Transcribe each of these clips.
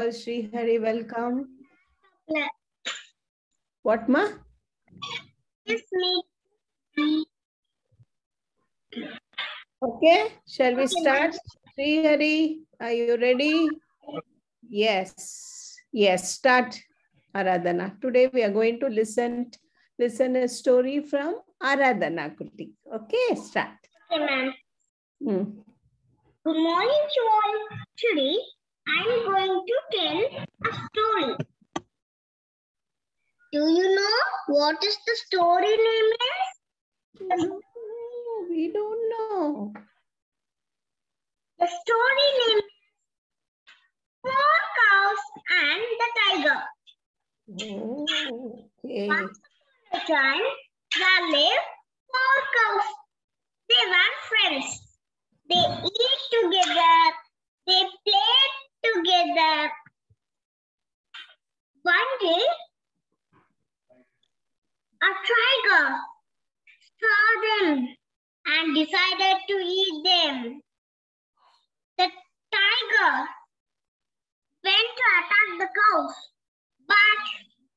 Sri Hari, welcome. Yeah. What ma? It's me. Okay, shall we start? Sri Hari, are you ready? Yes, yes, start Aradhana. Today we are going to listen listen a story from Aradhana Kuti. Okay, start. Okay, ma'am. Hmm. Good morning to all. Today, I'm going to tell a story. Do you know what is the story name is? No, we don't know. The story name is Four Cows and the Tiger. Oh, okay. Once upon a time, there lived four cows. They were friends. They eat together. They play together. One day, a tiger saw them and decided to eat them. The tiger went to attack the cows, but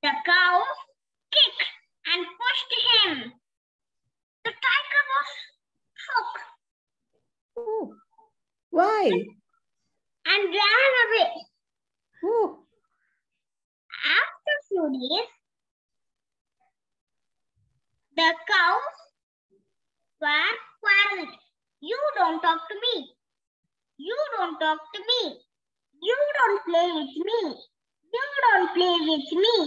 the cows kicked and pushed him. The tiger was shocked Oh, why? and ran away. Oh, After few days, the cows were quarreled. You don't talk to me. You don't talk to me. You don't play with me. You don't play with me.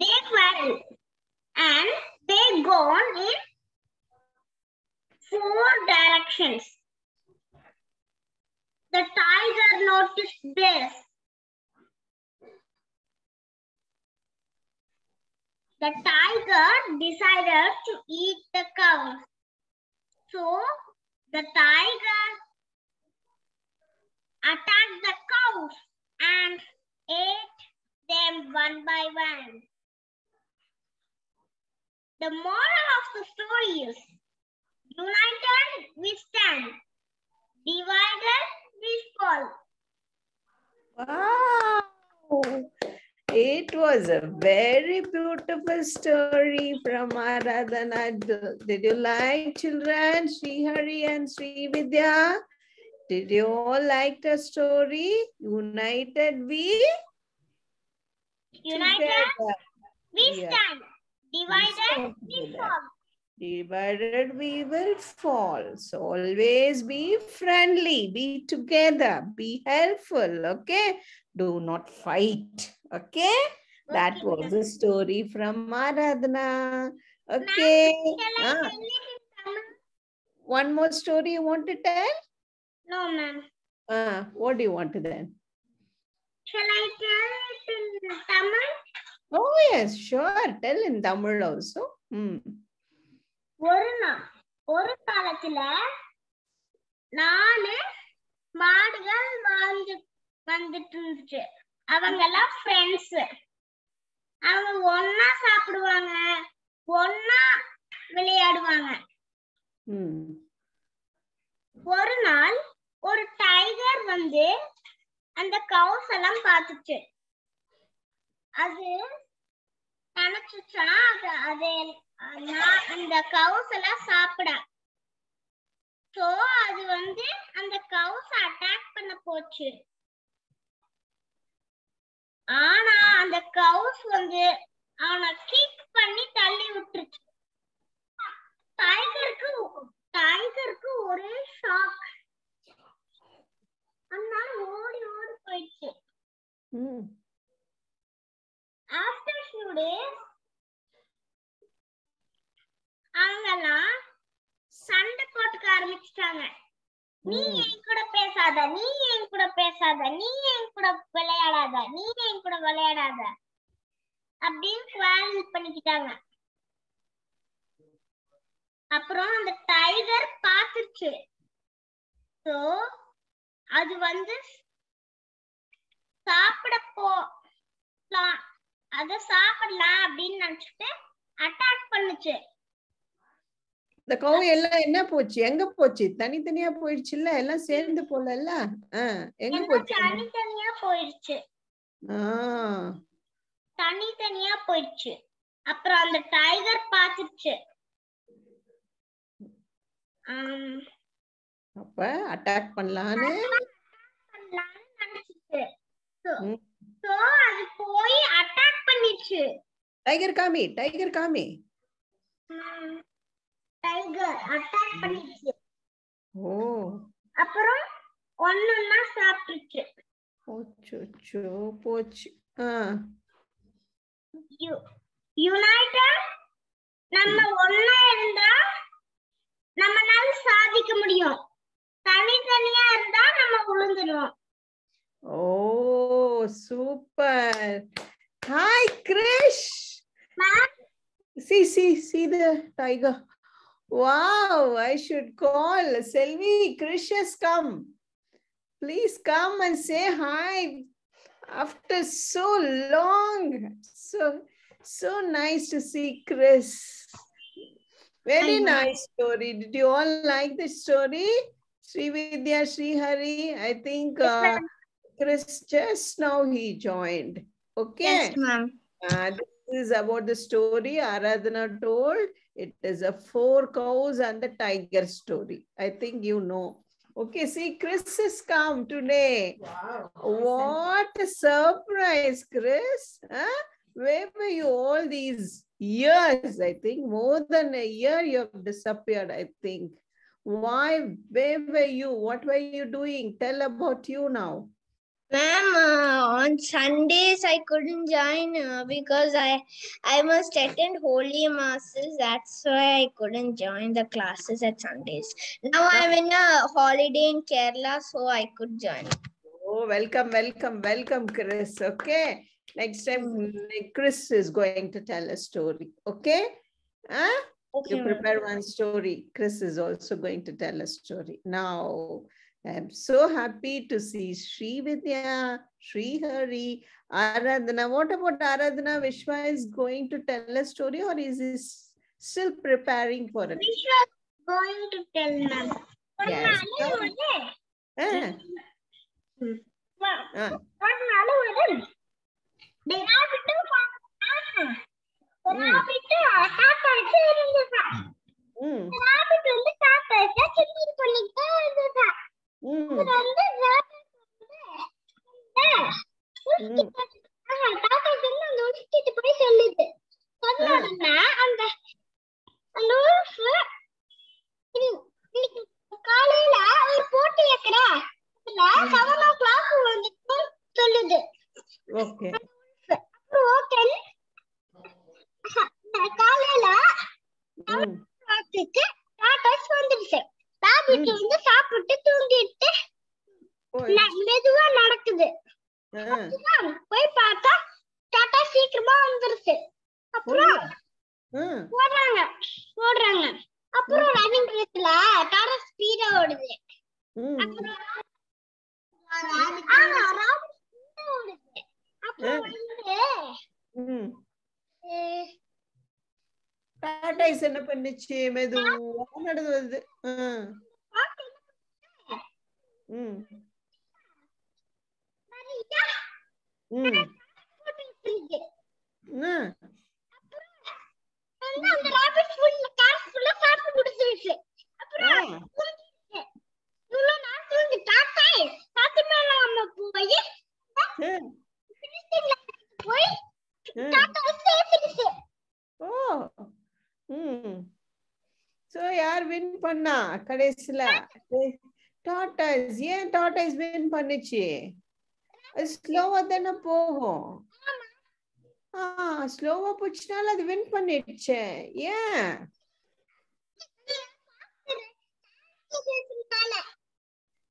They quarreled and they gone in four directions. The tiger noticed this. The tiger decided to eat the cows. So the tiger attacked the cows and ate them one by one. The moral of the story is united we stand, divided we fall. wow. It was a very beautiful story from Aradhana. Did you like children? Sri Hari and Sri Vidya? Did you all like the story? United we United together. we Yeah. stand, divided stand we fall. Divided we will fall. So always be friendly, be together, be helpful. Okay Do not fight. Okay. That Okay, was ma'am. the story from Aradhana. Okay. Shall I Ah, tell it in Tamil? one more story you want to tell? No, ma'am. Uh, what do you want to then? Shall I tell it in Tamil? Oh, yes, sure. Tell in Tamil also. Hmm. ஒரு நாள் ஒரு காலத்துல நாலு மாடுகள் வாழ்ந்து வந்துட்டு இருந்துச்சு அவங்க எல்லாம் ஃப்ரெண்ட்ஸ் அவங்க ஒன்னா சாப்பிடுவாங்க ஒன்னா விளையாடுவாங்க. ஒரு நாள் ஒரு டைகர் வந்து அந்த கவுஸ் எல்லாம் பார்த்துச்சு. அது நினைச்சுச்சா? அது அது நான் அந்த கவுஸ் எல்லாம் சாப்பிட. சோ அது வந்து அந்த கவுஸ் அட்டாக் பண்ண போச்சு. ஆனா அந்த கவுஸ் வந்து அவனை கிக் பண்ணி தள்ளி விட்டுருச்சு. டைகருக்கு டைகருக்கு ஒரே ஷாக் அதனால ஓடி ஓடி போயிடுச்சு. ஆஃப்டர் ஃபியூ டேஸ் அவங்கெல்லாம் சண்டை போட்டுக்க ஆரம்பிச்சிட்டாங்க. நீ. என் கூட பேசாத நீ என் கூட பேசாத நீ என் கூட விளையாடாத நீ என் கூட விளையாடாத அப்படின்னு குவாரல் பண்ணிக்கிட்டாங்க. அப்புறம் அந்த டைகர் பார்த்துச்சு. சோ அது வந்து சாப்பிட போலாம் அத சாப்பிடலாம் அப்படின்னு நினைச்சிட்டு அட்டாக் பண்ணுச்சு. இந்த கவு எல்லாம் என்ன போச்சு? எங்க போச்சு? தனித்தனியா போயிடுச்சுல்ல எல்லாம் சேர்ந்து போலல்ல? எங்க போச்சு? தனித்தனியா போயிடுச்சு தனித்தனியா போயிடுச்சு அப்புறம் அந்த டைகர் பார்த்துச்சு. ஆம், அப்ப அட்டாக் பண்ணலான்னு பண்ணலாம்னு so அது போய் அட்டாக் பண்ணிச்சு. டைகர் காமி டைகர் காமி டைகர் அட்டாக் பண்ணிச்சு ஓ. அப்புறம் ஒன்னொன்னா சாப்பிட்டுச்சு. போச்சு. போச்சு யுனைடெட் நம்ம ஒண்ணா இருந்தா நம்மனால சாதிக்க முடியும். தனித்தனியா இருந்தா நம்ம விழுந்துடுவோம் Oh, super. Hi, Krish. Ma'am? See, see, see the tiger. Wow, I should call. Selvi, Krish has come. Please come and say hi. After so long. So, so nice to see Chris. Very nice story. Did you all like the story? Sri Vidya, Sri Hari, I think uh, Chris just now he joined. Okay. ma'am. Uh, this is about the story Aradhana told. It is a four cows and the tiger story. I think you know. Okay, see, Chris has come today. Wow. What a surprise, Chris. Huh? Where were you all these years? I think more than a year you have disappeared, I think. Why? Where were you? What were you doing? Tell about you now. Ma'am, uh, on Sundays I couldn't join uh, because I I must attend holy masses. That's why I couldn't join the classes at Sundays. Now I'm in a holiday in Kerala, so I could join. Oh, welcome, welcome, welcome, Chris. Okay. Next time, mm, Chris is going to tell a story. Okay. Huh? Okay, You prepare one story. Chris is also going to tell a story. Now, I'm so happy to see Sri Vidya, Sri Hari, Aradhana. What about Aradhana? Vishwa is going to tell a story or is he still preparing for it? Vishwa is going to tell ma'am. Yes. Ah. Ah. What Malu will do? They have to okay. வந்துருச்சு வந்து சாப்பிட்டு தூங்கிட்டு மெதுவா நடக்குது. போய் பார்த்தா tata சீக்கிரமா வந்துருச்சு. அப்புறம் போடுறாங்க அப்புறம் ரன்னிங் ரேஸ்ல ஸ்பீடா ஓடுது. டாடாய்ஸ் என்ன பண்ணுச்சு மெதுவா நடந்து வருது? ம், ம், சோ யார் வின் பண்ணா? கடைசில டாட்டாஸ் ஏன் டாட்டாஸ் வின் பண்ணுச்சு? அது ஸ்லோவா தானே போகும். ஆ ஸ்லோவா போச்சுனால அது வின் பண்ணிடுச்சு. ஏன்?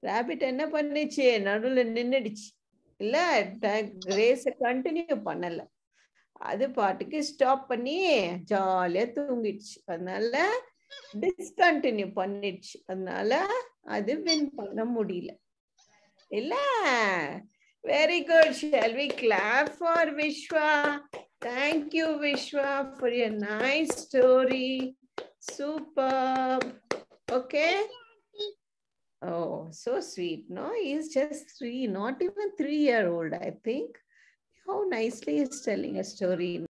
ராபிட் என்ன பண்ணுச்சு? நடுவுல நின்னுடுச்சு. இல்ல ரேஸ கண்டினியூ பண்ணல. அது பாட்டுக்கு ஸ்டாப் பண்ணி ஜாலியா தூங்கிடுச்சு. அதனால டிஸ்கண்டினியூ பண்ணிடுச்சு அதனால அது வின் பண்ண முடியல இல்ல very good shall we clap for Vishwa thank you Vishwa for your nice story super okay Oh, so sweet. No, he's just three, not even three year old, I think. How nicely he's telling a story.